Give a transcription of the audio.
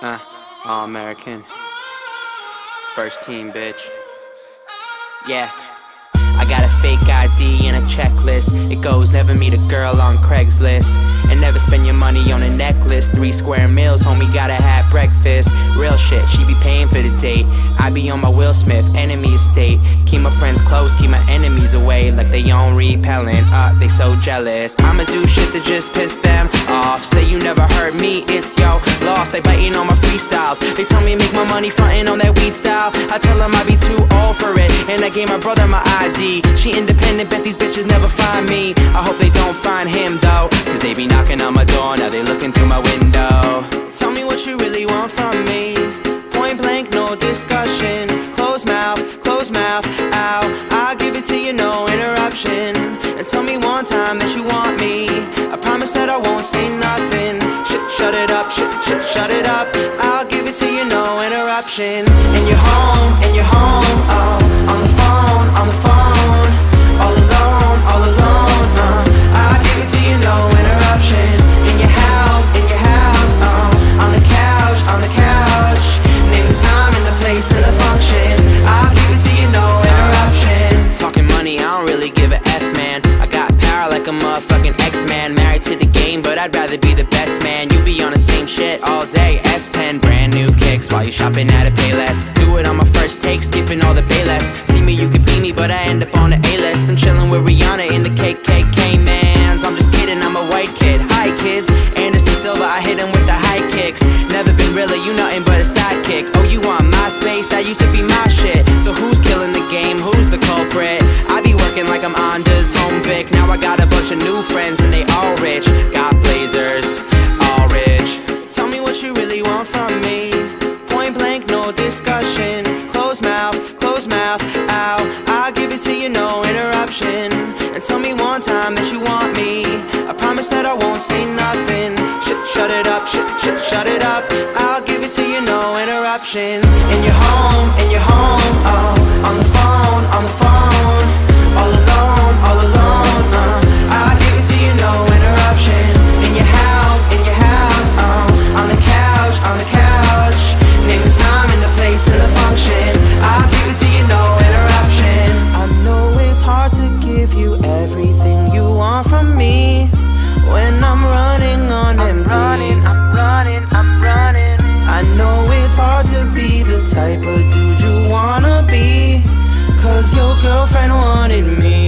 Uh, all American. First team, bitch. Yeah. I got a fake ID and a checklist. It goes never meet a girl on Craigslist. And never spend your money on a necklace. Three square meals, homie, gotta have breakfast. Real shit, she be paying for the date. I be on my Will Smith, enemy estate. Keep my friends close, keep my enemies away. Like they on repellent, uh, they so jealous. I'ma do shit to just piss them off. Say you never heard me, it's. They biting on my freestyles. They tell me make my money frontin' on that weed style. I tell them I be too old for it. And I gave my brother my ID. She independent, bet these bitches never find me. I hope they don't find him though. Cause they be knocking on my door, now they looking through my window. Tell me what you really want from me. Point blank, no discussion. Close mouth, close mouth, ow. I'll give it to you, no interruption. And tell me one time that you want me. I promise that I won't say nothing. Shut, it up, shut, shut, shut it up. I'll give it to you, no interruption. And you're home, and you're home, oh. On the phone, on the phone. All alone, all alone, uh. I'll give it to you, no interruption. In your house, in your house, uh. On the couch, on the couch. Name the time and the place and the function. I'll give it to you, no interruption. Talking money, I don't really give a F, man. I got power like a motherfucking X-Man. Married to the game, but I'd rather be the best man. You shit all day. S-Pen, brand new kicks while you shopping at a Payless. Do it on my first take, skipping all the Payless. See me, you could be me, but I end up on the A-list. I'm chilling with Rihanna in the KKK mans. I'm just kidding, I'm a white kid. Hi kids, Anderson Silva, I hit him with the high kicks. Never been really, you nothing but a sidekick. Oh, you want my space? That used to be my shit. So who's killing the game? Who's the culprit? I be working like I'm Anders home Vic. Now I got a bunch of new friends discussion. Close mouth, close mouth, ow. I'll give it to you, no interruption. And tell me one time that you want me. I promise that I won't say nothing. Shut, shut it up, shut, shut, shut it up. I'll give it to you, no interruption. And you're home, and you're home, girlfriend wanted me.